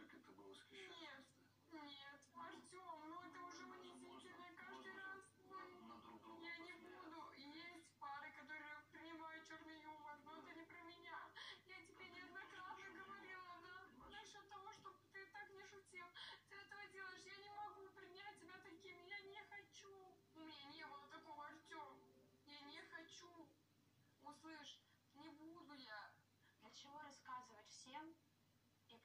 как это было восхищающе. Нет, нет, Артем, ну это уже унизительно каждый раз. Ну, На Я не буду. Есть пары, которые принимают черный юмор, но это не про меня. Я тебе неоднократно говорила, да, насчет того, что ты так не шутил. Ты этого делаешь. Я не могу принять тебя таким. Я не хочу. У меня не было такого, Артем. Я не хочу. Услышь, не буду я. Для чего рассказывать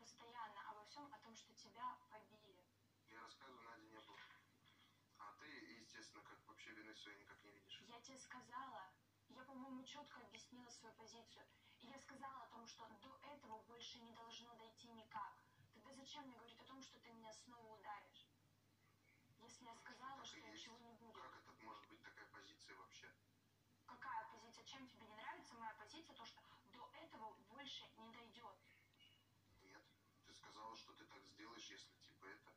постоянно обо всем о том, что тебя побили? Я рассказываю, Надя не было. А ты, естественно, как вообще вины своей никак не видишь. Я тебе сказала, я, по-моему, четко объяснила свою позицию. И я сказала о том, что до этого больше не должно дойти никак. Тогда зачем мне говорить о том, что ты меня снова ударишь? Если я сказала, Так что ничего не будет. Как это может быть такая позиция вообще? Какая позиция? Чем тебе не нравится моя позиция? То, что до этого больше не дойдет. Нет. Сказала, что ты так сделаешь, если типа это...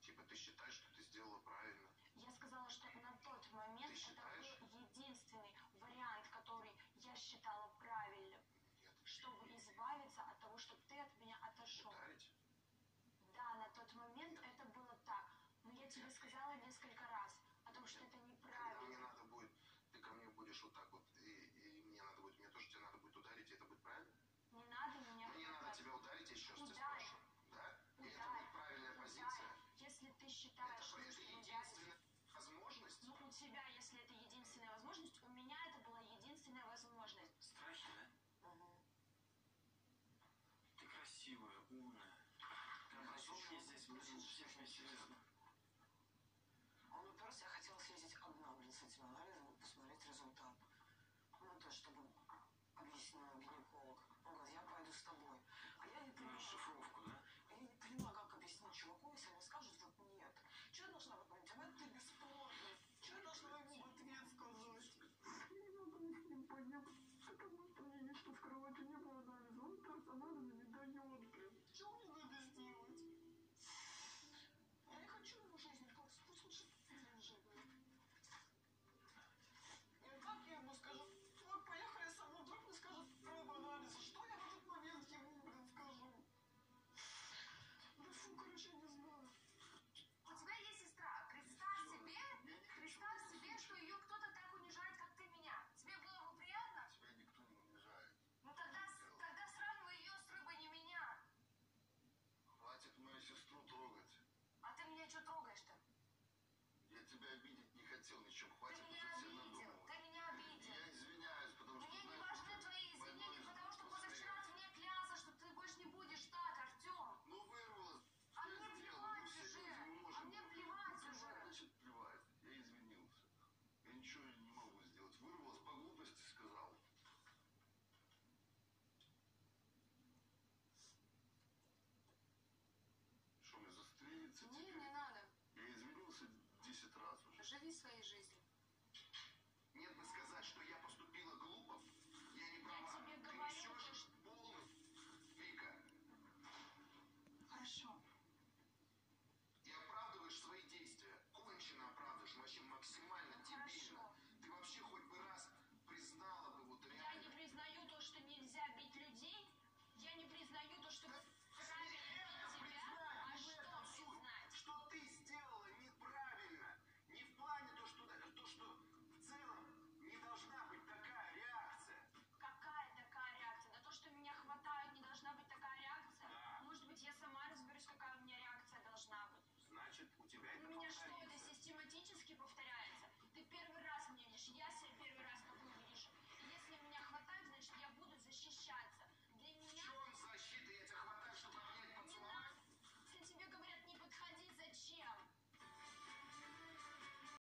Типа ты считаешь, что ты сделала правильно. Я сказала, что на тот момент Ты это был единственный вариант, который я считала правильным, Нет. чтобы избавиться от того, чтобы ты от меня отошел. Ударить? Да, на тот момент это было так. Но я тебе сказала несколько раз о том, что это Когда мне неправильно. надо будет... Ты ко мне будешь вот так вот, и, и мне надо будет... Мне тоже тебе надо будет ударить, и это будет правильно? Не надо меня Мне надо хватать. тебя ударить, еще раз тебя Ударь. спрашиваю. Да? И это Ударь. будет правильная Ударь. позиция? Если ты Это, считаешь, что единственная возможность? Ну, у тебя, если это единственная возможность, у меня это была единственная возможность. Страхи, да? Ты красивая, умная. Ты образованная здесь, блин, всех серьезно. Он уперся, я хотела съездить одна, блин, с этим анализом посмотреть результат. Ну, то, чтобы объяснил гинеколог. Он говорит, я пойду с тобой. А я не Ну, понимаю, расшифровку, да? я не понимаю, как объяснить чуваку, если они скажут, вот нет. Что я должна выполнить? А ты бесплодный. Что я должна ему в ответ сказать? Я не могу с ним понять, потому что мне никто в кровати не было анализа. Он персонально не дает, блин. Что мне надо сделать? Я не хочу его жизни, пусть пусть лучше блин, живет. И как я ему скажу? Вот поехали со мной, вдруг мне скажут проба анализа. Что я в этот момент ему, блин, скажу? Да фу, короче, не знаю. У тебя есть сестра. Представь себе, Я не хочу представь это себе, что ее кто-то так унижает, как ты меня. Тебе было бы приятно? Тебя никто не унижает. Ну тогда, с- тогда сравнивай ее с рыбой, не меня. Хватит мою сестру трогать. А ты меня что трогаешь-то? Я тебя обидеть не хотел, ничем. Своей жизнью. Нет бы сказать, что я поступила глупо. Я не права. тебе Ты говорю, несешь что- полную... Вика, Хорошо. и оправдываешь свои действия. Кончено оправдываешь, вообще максимально дебильно. Ты вообще хоть бы раз признала бы вот Я реально... не признаю то, что нельзя бить людей. Я не признаю то, что правильно